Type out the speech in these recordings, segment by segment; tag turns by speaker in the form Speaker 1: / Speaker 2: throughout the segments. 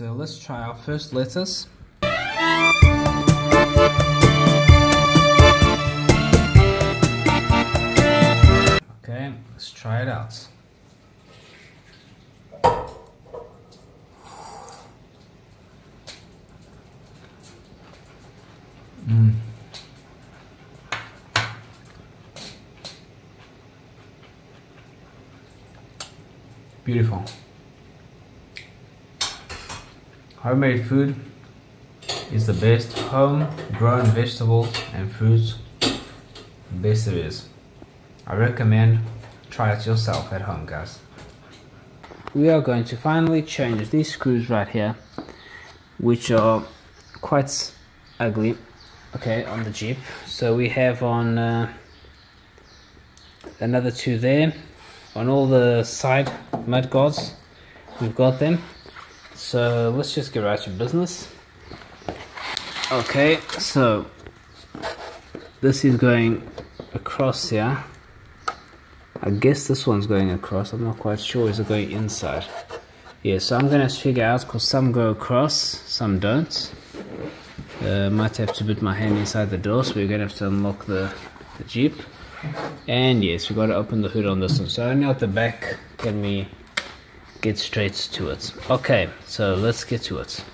Speaker 1: So let's try our first lettuce. Okay, let's try it out. Mm. Beautiful. Homemade food is the best home grown vegetables and fruits. Best it is. I recommend try it yourself at home guys. We are going to finally change these screws right here which are quite ugly okay on the Jeep so we have on uh, another two there on all the side mud guards we've got them so let's just get right to business. Okay so this is going across here. I guess this one's going across. I'm not quite sure. Is it going inside? Yeah so I'm gonna figure out because some go across some don't. Uh, might have to put my hand inside the door so we're gonna have to unlock the, the Jeep. And yes we've got to open the hood on this one. So only at the back can we get straight to it. Okay, so let's get to it.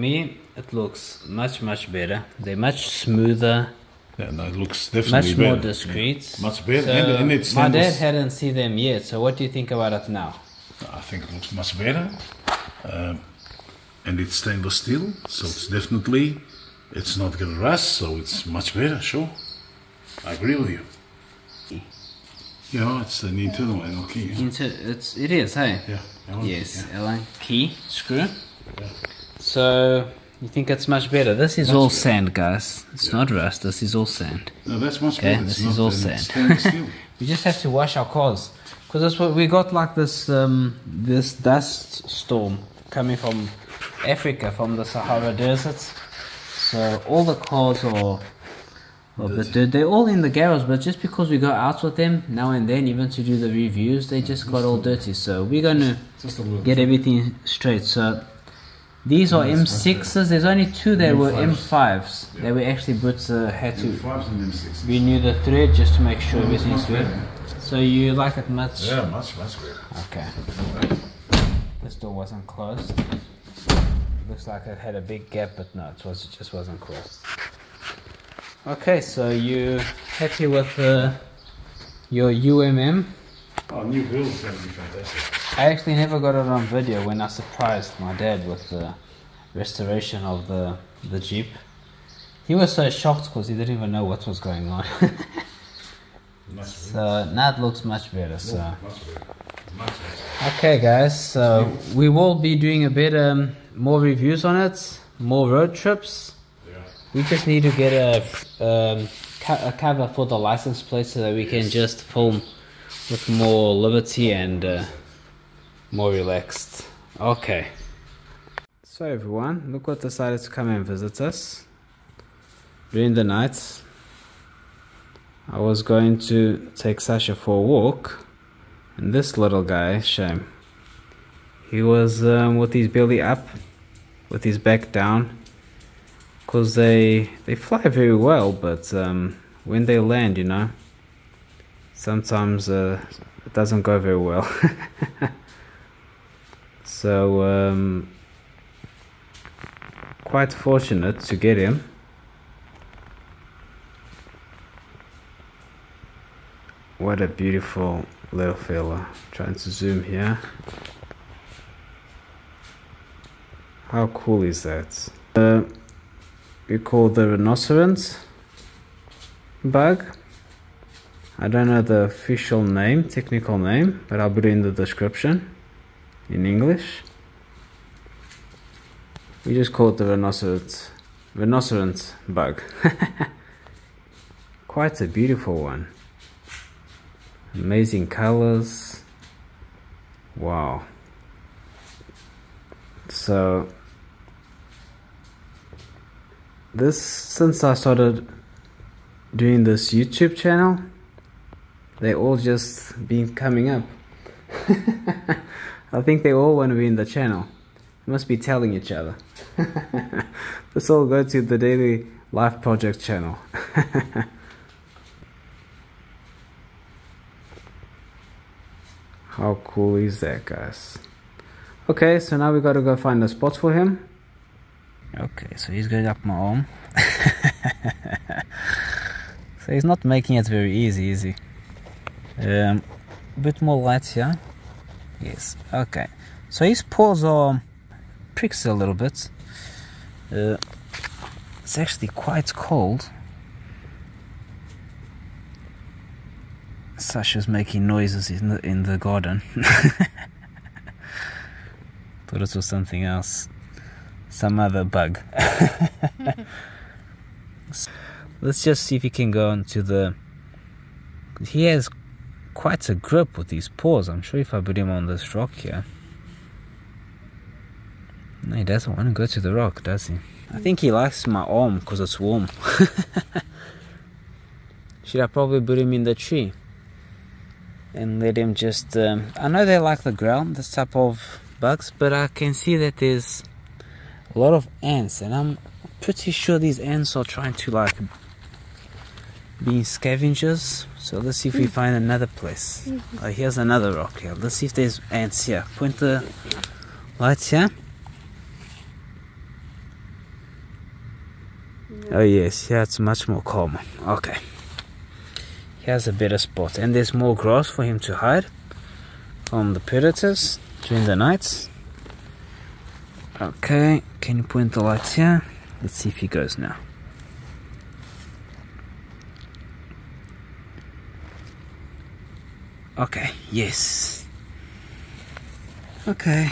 Speaker 1: Me, it looks much, much better. They're much smoother,
Speaker 2: Yeah, no, it looks definitely
Speaker 1: much
Speaker 2: better.
Speaker 1: more discreet.
Speaker 2: Much better,
Speaker 1: So,
Speaker 2: and, and it's
Speaker 1: my dad hadn't seen them yet, so what do you think about it now?
Speaker 2: I think it looks much better. Um, and it's stainless steel, so it's definitely, it's not gonna rust, so it's much better, sure. I agree with you. Yeah, it's an internal Allen key. Yeah,
Speaker 1: Into, it's, it is, hey?
Speaker 2: yeah. Allen key,
Speaker 1: Yes,
Speaker 2: yeah.
Speaker 1: Allen key screw.
Speaker 2: Yeah.
Speaker 1: So you think it's much better? This is
Speaker 2: Much
Speaker 1: all
Speaker 2: better.
Speaker 1: sand, guys. It's not rust. This is all sand.
Speaker 2: No, that's much
Speaker 1: Okay,
Speaker 2: better. It's
Speaker 1: this is all sand.
Speaker 2: it's stainless steel.
Speaker 1: We just have to wash our cars because that's what we got. Like this, um, this dust storm coming from Africa, from the Sahara Desert. So all the cars are. Well, but they're, they're all in the garage, but just because we go out with them now and then, even to do the reviews, they just got all dirty. So we're gonna
Speaker 2: Just a little.
Speaker 1: get everything straight. So these are M6s. There's only two that were
Speaker 2: M5s.
Speaker 1: M5s that we actually put uh, had to
Speaker 2: Fives and then sixes.
Speaker 1: renew the thread just to make sure everything's good. So you like it much?
Speaker 2: Yeah, much, much better.
Speaker 1: Okay. This door wasn't closed. Looks like it had a big gap, but no, it was it just wasn't closed. Okay, so you happy with uh, your UMM?
Speaker 2: Oh, new build is gonna be fantastic.
Speaker 1: I actually never got it on video when I surprised my dad with the restoration of the the Jeep. He was so shocked because he didn't even know what was going on. So now it looks much better. So.
Speaker 2: Much better. Much better.
Speaker 1: Okay, guys, so we will be doing a bit um, more reviews on it, more road trips.
Speaker 2: Yeah.
Speaker 1: We just need to get a, um, a cover for the license plate so that we can just film with more liberty and uh, more relaxed. Okay. So, everyone, look what decided to come and visit us during the night. I was going to take Sasha for a walk. And this little guy, shame. He was um, with his belly up, with his back down, cause they they fly very well, but um, when they land, you know, sometimes uh, it doesn't go very well. so um, quite fortunate to get him. What a beautiful little fella. Trying to zoom here. How cool is that? Uh, we call the rhinoceros bug. I don't know the official name, technical name, but I'll put it in the description in English. We just call it the rhinoceros, rhinoceros bug. Quite a beautiful one amazing colors wow so this since i started doing this youtube channel they all just been coming up i think they all want to be in the channel they must be telling each other let's all go to the daily life project channel How cool is that, guys? Okay, so now we gotta go find a spot for him. Okay, so he's going up my arm. so he's not making it very easy, is he? Um, bit more light here. Yes, okay. So his paws are pricks a little bit. Uh, it's actually quite cold. Sasha's making noises in the in the garden. Thought it was something else, some other bug. Let's just see if he can go onto the. He has quite a grip with his paws. I'm sure if I put him on this rock here. No, he doesn't want to go to the rock, does he? I think he likes my arm because it's warm. Should I probably put him in the tree? and let him just um, I know they like the ground this type of bugs but I can see that there's a lot of ants and I'm pretty sure these ants are trying to like be scavengers so let's see if we find another place oh, here's another rock here let's see if there's ants here point the lights here Oh yes, yeah, it's much more calm. Okay. He has a better spot and there's more grass for him to hide from the predators during the nights. Okay, can you point the lights here? Let's see if he goes now. Okay, yes. Okay.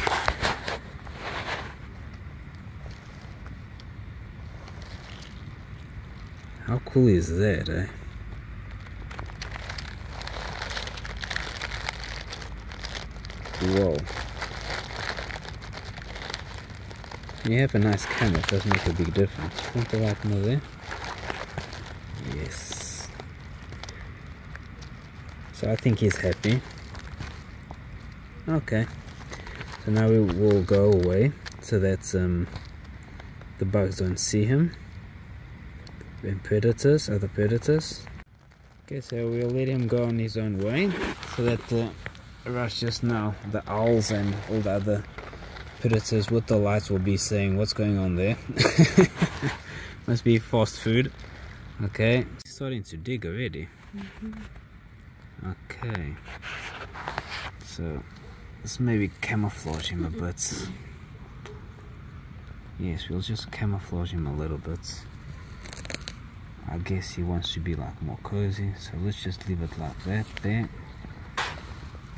Speaker 1: How cool is that, eh? Whoa. You have a nice camera, it doesn't make a big difference. Point the light more there. Yes. So I think he's happy. Okay. So now we will go away so that um, the bugs don't see him. And predators, other predators. Okay, so we'll let him go on his own way so that the rush just now, the owls and all the other predators with the lights will be saying what's going on there. Must be fast food. Okay, starting to dig already. Mm -hmm. Okay, so let's maybe camouflage him a bit. Yes, we'll just camouflage him a little bit. I guess he wants to be like more cozy, so let's just leave it like that there.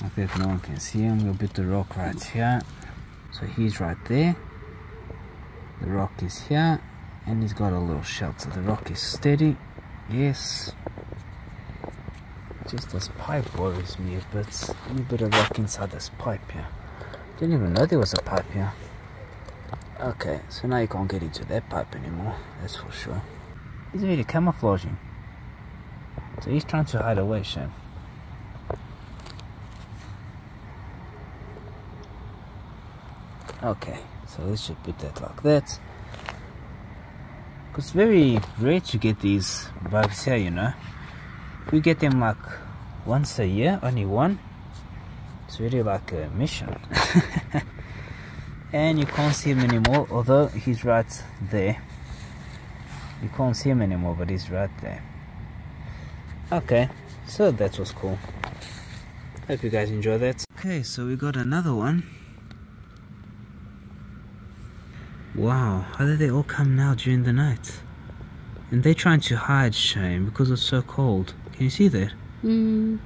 Speaker 1: Like that no one can see him. We'll put the rock right here. So he's right there. The rock is here and he's got a little shelter. The rock is steady. Yes. Just this pipe worries me a bit. A rock inside this pipe here. Didn't even know there was a pipe here. Okay, so now you can't get into that pipe anymore, that's for sure. He's really camouflaging. So he's trying to hide away, Shane. Okay, so let's just put that like that. It's very rare to get these bugs here, you know. We get them like once a year, only one. It's really like a mission. and you can't see him anymore, although he's right there. You can't see him anymore, but he's right there. Okay, so that was cool. Hope you guys enjoy that. Okay, so we got another one. Wow, how did they all come now during the night? And they're trying to hide, Shane, because it's so cold. Can you see that?
Speaker 3: Mm.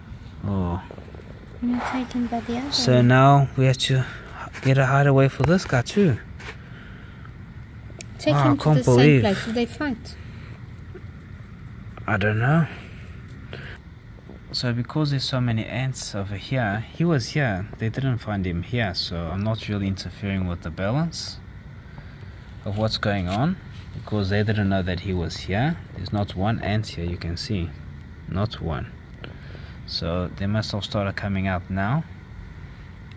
Speaker 1: Oh.
Speaker 3: I'm by the other.
Speaker 1: So now we have to get a hideaway for this guy too.
Speaker 3: Take
Speaker 1: Oh, I
Speaker 3: him to
Speaker 1: can't
Speaker 3: the
Speaker 1: believe-
Speaker 3: same place. Do they fight?
Speaker 1: I don't know. So because there's so many ants over here, he was here. They didn't find him here, so I'm not really interfering with the balance of what's going on because they didn't know that he was here. There's not one ant here you can see. Not one. So they must have started coming out now.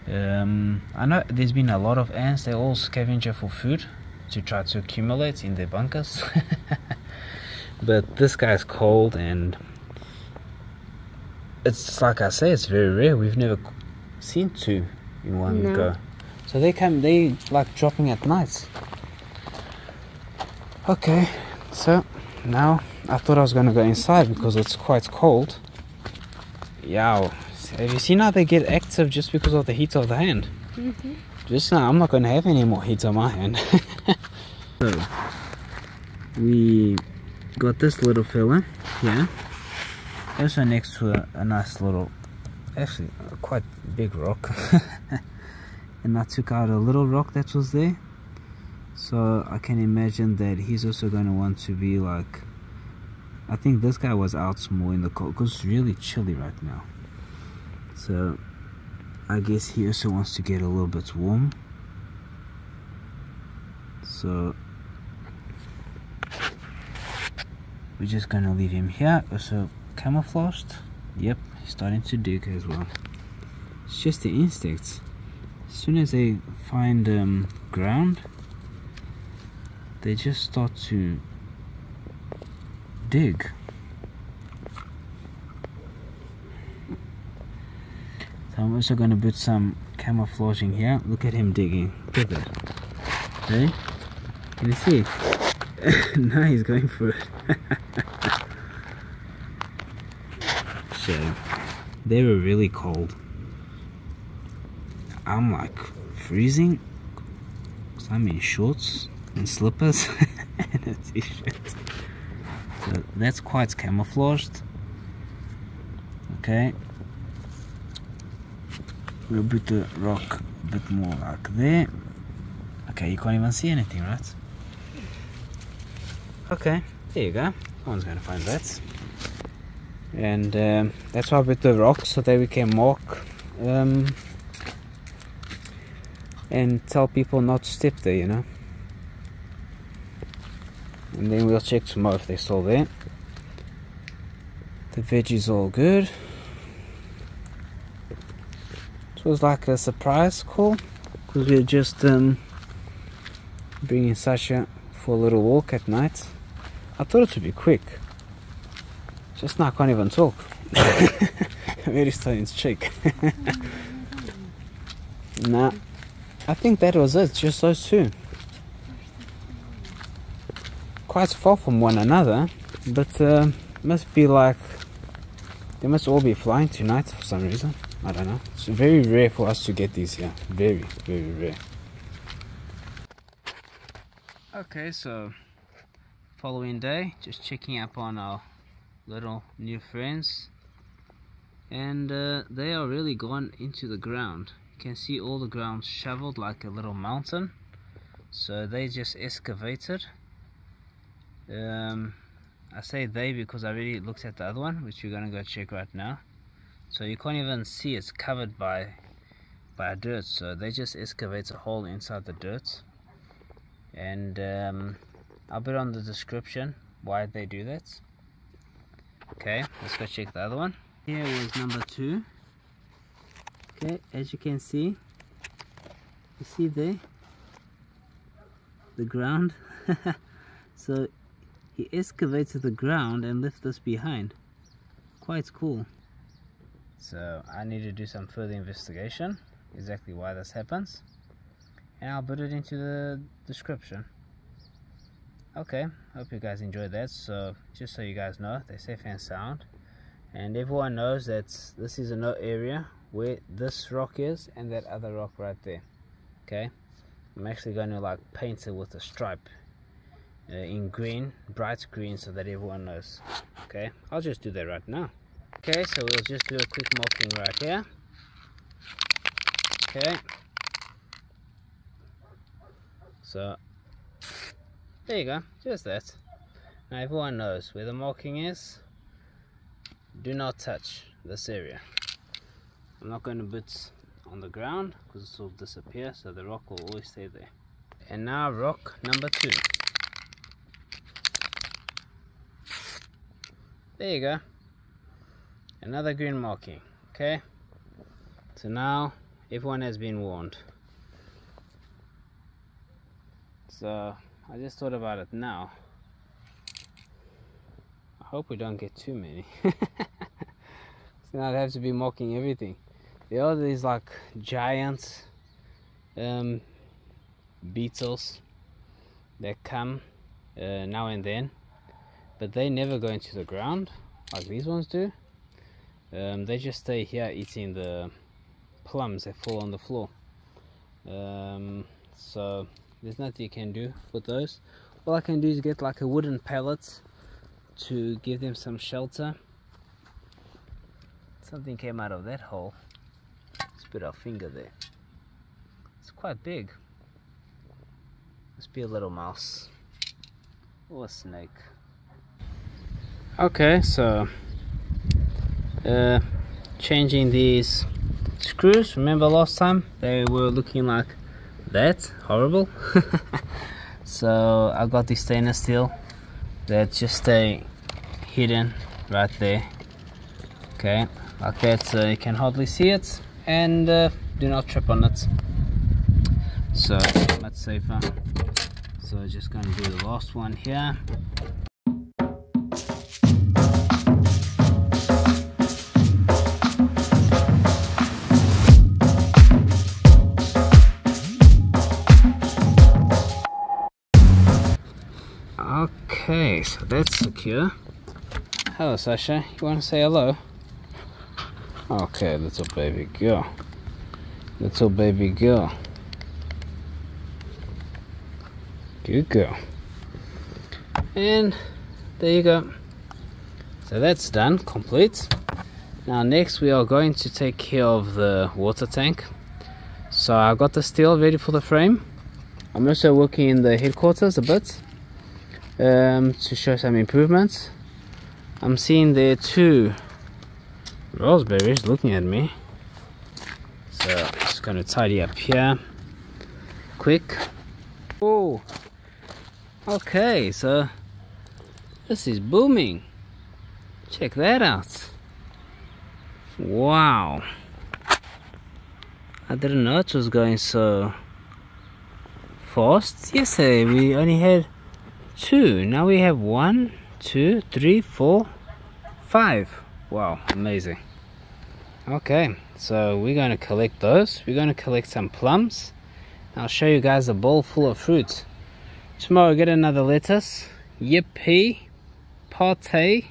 Speaker 1: Um, I know there's been a lot of ants. They all scavenger for food to try to accumulate in their bunkers. but this guy's cold and it's like I say, it's very rare. We've never seen two in one
Speaker 3: No.
Speaker 1: go. So they come, they like dropping at night. Okay, so now I thought I was gonna go inside because it's quite cold. Yeah, have you seen how they get active just because of the heat of the hand?
Speaker 3: Mm-hmm.
Speaker 1: Just now, I'm not gonna have any more heat on my hand. so, we got this little fella here. Also next to a, a nice little, actually quite big rock. and I took out a little rock that was there. So I can imagine that he's also going to want to be like, I think this guy was out more in the cold because it's really chilly right now. So I guess he also wants to get a little bit warm. So we're just gonna leave him here. Also camouflaged. Yep, he's starting to dig as well. It's just the instincts As soon as they find um, ground, they just start to dig. So I'm also going to put some camouflaging here. Look at him digging. Look at that. Hey? Can you see? no, he's going for it. so, They were really cold. I'm like freezing. Cause I'm in shorts and slippers and a t-shirt. So that's quite camouflaged. Okay. We'll put the rock a bit more like there. Okay, you can't even see anything, right? Okay, there you go. No one's to find that. And um, that's why I put the rock so that we can mark um, and tell people not to step there, you know. And then we'll check tomorrow if they're still there. The veg is all good. It was like a surprise call because we are just um, bringing Sasha for a little walk at night. I thought it would be quick. Just now I can't even talk. I'm Very starting to shake. nah, I think that was it, just those two. Quite far from one another, but uh, must be like they must all be flying tonight for some reason. I don't know. It's very rare for us to get these here. Very, very rare. Okay, so following day, just checking up on our little new friends. And uh, they are really gone into the ground. You can see all the ground shoveled like a little mountain. So they just excavated. Um, I say they because I really looked at the other one, which we're gonna go check right now. So you can't even see it's covered by by dirt. So they just excavate a hole inside the dirt. And um, I'll put on the description why they do that. Okay, let's go check the other one. Here was number two. Okay, as you can see, you see there, the ground. so he excavated the ground and left this behind. Quite cool. So I need to do some further investigation, exactly why this happens. And I'll put it into the description. Okay, hope you guys enjoyed that. So just so you guys know, they're safe and sound. And everyone knows that this is a no area where this rock is and that other rock right there. Okay, I'm actually going to like paint it with a stripe uh, in green, bright green, so that everyone knows. Okay, I'll just do that right now. Okay, so we'll just do a quick marking right here. Okay. So, there you go, just that. Now everyone knows where the marking is. Do not touch this area. I'm not going to put on the ground because it will disappear, so the rock will always stay there. And now rock number two. There you go. Another green marking okay? So now everyone has been warned. So I just thought about it now. I hope we don't get too many. So now I'd have to be marking everything. There are these like giant um, beetles that come uh, now and then but they never go into the ground like these ones do. Um, they just stay here eating the plums that fall on the floor. Um, so there's nothing you can do with those. All I can do is get like a wooden pallet to give them some shelter. Something came out of that hole. Let's put our finger there. It's quite big. Must be a little mouse or a snake okay so uh, changing these screws. Remember last time? They were looking like that. Horrible. So I got the stainless steel that just stay hidden right there. Okay like that so you can hardly see it. And uh, do not trip on it. So much safer. So just gonna do the last one here So that's secure. Hello, Sasha. You want to say hello? Okay, little baby girl. Little baby girl. Good girl. And there you go. So that's done, complete. Now next we are going to take care of the water tank. So I've got the steel ready for the frame. I'm also working in the headquarters a bit um, to show some improvements. I'm seeing there two raspberries looking at me. So I'm just to tidy up here quick. Oh, okay, so this is booming. Check that out. Wow. I didn't know it was going so fast. Yesterday we only had two. Now we have one, two, three, four, five. Wow, amazing. Okay, so we're going to collect those. We're going to collect some plums. I'll show you guys a bowl full of fruits Tomorrow get another lettuce. Yippee. Pate.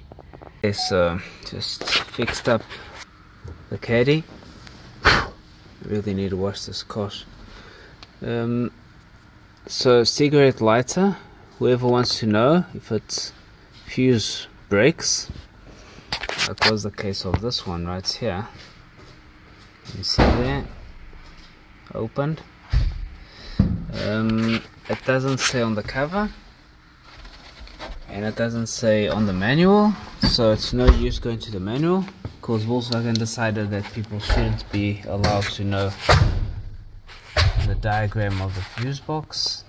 Speaker 1: It's uh, just fixed up the caddy. really need to wash this cosh. Um, so cigarette lighter. Whoever wants to know if its fuse breaks, that was the case of this one right here. You see there, opened. Um, it doesn't say on the cover and it doesn't say on the manual so it's no use going to the manual because Volkswagen decided that people shouldn't be allowed to know the diagram of the fuse box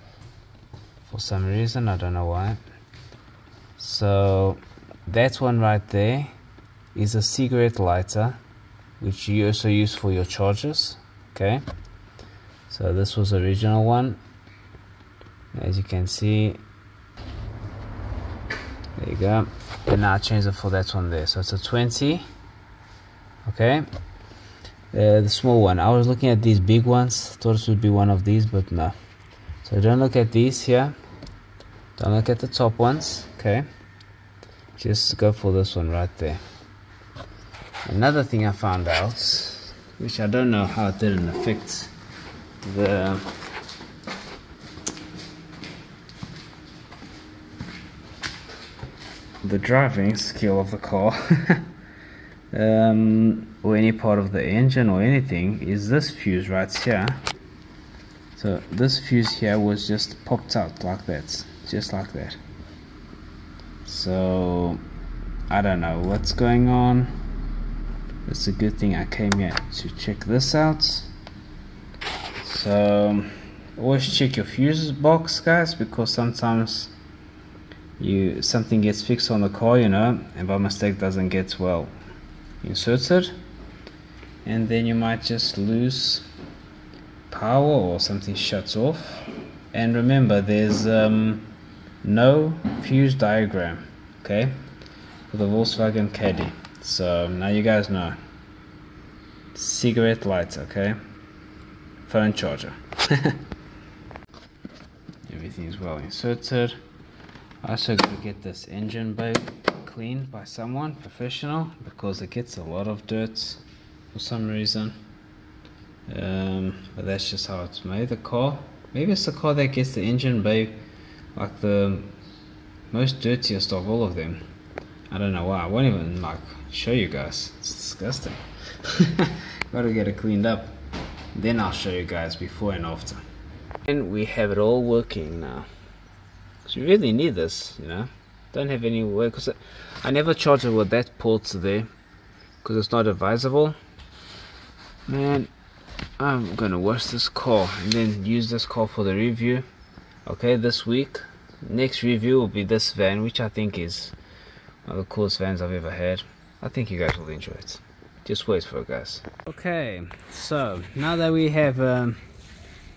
Speaker 1: for some reason I don't know why. So that one right there is a cigarette lighter which you also use for your chargers okay? So this was original one. As you can see there you go. And now I change it for that one there. So it's a 20 okay? Uh, the small one. I was looking at these big ones. Thought it would be one of these but no. So don't look at these here don't look at the top ones okay? Just go for this one right there. Another thing I found out which I don't know how it didn't affect the the driving skill of the car um, or any part of the engine or anything is this fuse right here. So this fuse here was just popped out like that just like that. So I don't know what's going on. It's a good thing I came here to check this out. So always check your fuse box guys because sometimes you something gets fixed on the car you know and by mistake doesn't get well inserted. And then you might just lose power or something shuts off. And remember there's um, no fuse diagram okay? For the Volkswagen Caddy. So now you guys know. Cigarette lights okay? Phone charger. Everything's well inserted. I also got to get this engine bay cleaned by someone professional because it gets a lot of dirt for some reason. Um, but that's just how it's made the car. Maybe it's the car that gets the engine bay like the most dirtiest of all of them. I don't know why. I won't even like show you guys. It's disgusting. Gotta get it cleaned up. Then I'll show you guys before and after. And we have it all working now. So you really need this, you know. Don't have any way because I never charge it with that port there because it's not advisable. Man, I'm gonna wash this car and then use this car for the review. Okay, this week. Next review will be this van, which I think is one of the coolest vans I've ever had. I think you guys will enjoy it. Just wait for it, guys. Okay, so now that we have a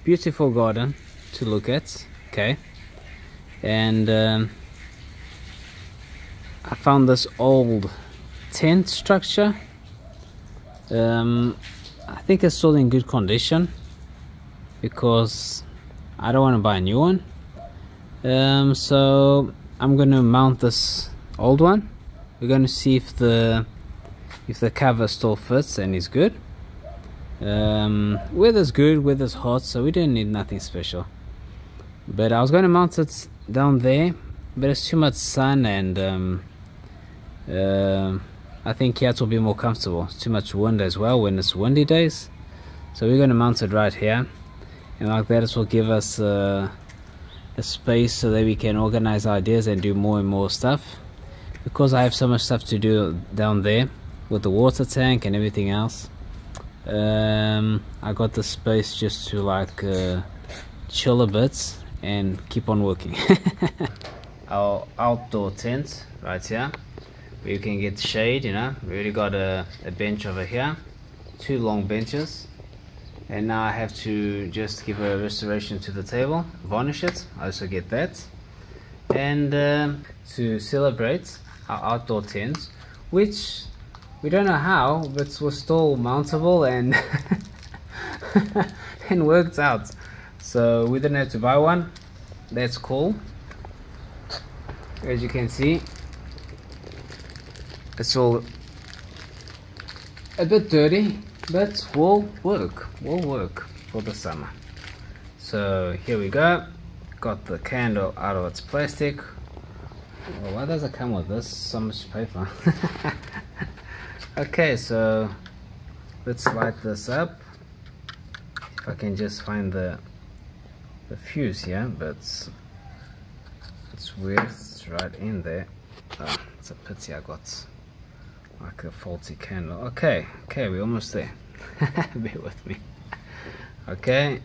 Speaker 1: beautiful garden to look at, okay and um, I found this old tent structure um, I think it's still in good condition because I don't want to buy a new one. Um, so I'm gonna mount this old one. We're gonna see if the if the cover still fits and is good. Um, weather's good weather's hot so we didn't need nothing special. But I was going to mount it down there but it's too much sun and um, uh, I think it will be more comfortable. It's too much wind as well when it's windy days. So we're going to mount it right here and like that it will give us uh, a space so that we can organize ideas and do more and more stuff. Because I have so much stuff to do down there with the water tank and everything else um, I got the space just to like uh, chill a bit and keep on working. Our outdoor tent right here where you can get shade you know. We already got a, a bench over here. Two long benches and now I have to just give a restoration to the table varnish it I also get that. And um, to celebrate our outdoor tent which we don't know how but was still mountable and and worked out. So we didn't have to buy one. That's cool. As you can see it's all a bit dirty but will work will work for the summer. So here we go. Got the candle out of its plastic. Well, why does it come with this so much paper? Okay so let's light this up. If I can just find the the fuse here but it's weird. It's right in there. Oh, it's a pity I got like a faulty candle. Okay okay we're almost there. Bear with me. Okay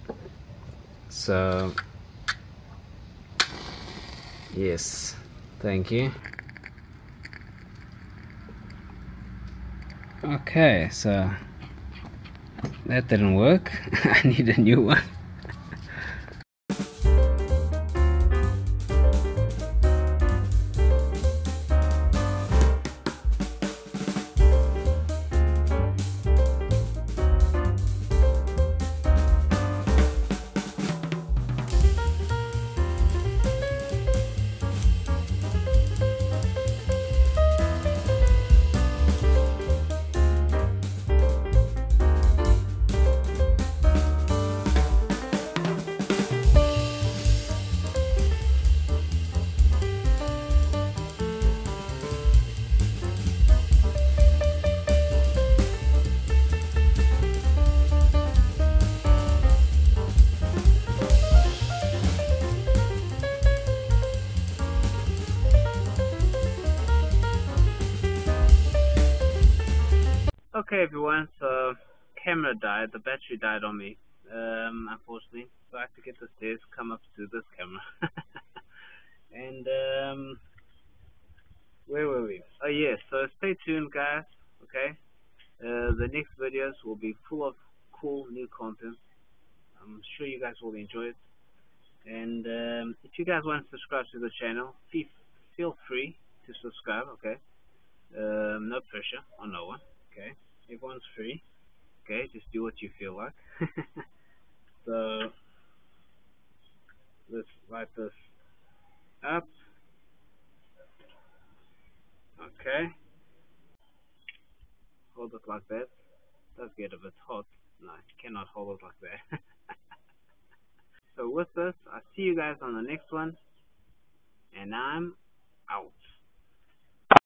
Speaker 1: so yes thank you. Okay so that didn't work. I need a new one Okay everyone, so camera died, the battery died on me, um, unfortunately, so I have to get the stairs, come up to this camera. and, um, where were we? Oh yeah, so stay tuned guys, okay? Uh, the next videos will be full of cool new content. I'm sure you guys will enjoy it. And um, if you guys want to subscribe to the channel, feel free to subscribe, okay? Um, no pressure on no one, okay? Everyone's free. Okay just do what you feel like. So let's light this up. Okay. Hold it like that. Does get a bit hot. No I cannot hold it like that. So with this I'll see you guys on the next one. And I'm out